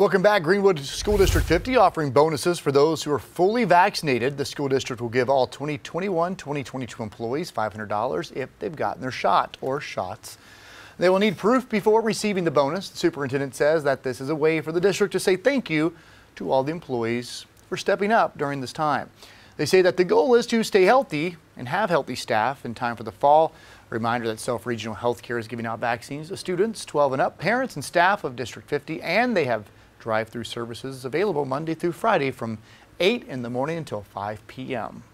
Welcome back. Greenwood School District 50 offering bonuses for those who are fully vaccinated. The school district will give all 2021 2022 employees $500 if they've gotten their shot or shots. They will need proof before receiving the bonus. The superintendent says that this is a way for the district to say thank you to all the employees for stepping up during this time. They say that the goal is to stay healthy and have healthy staff in time for the fall. A reminder that Self Regional Healthcare is giving out vaccines to students 12 and up, parents and staff of District 50, and they have drive-through services available Monday through Friday from 8 in the morning until 5 p.m.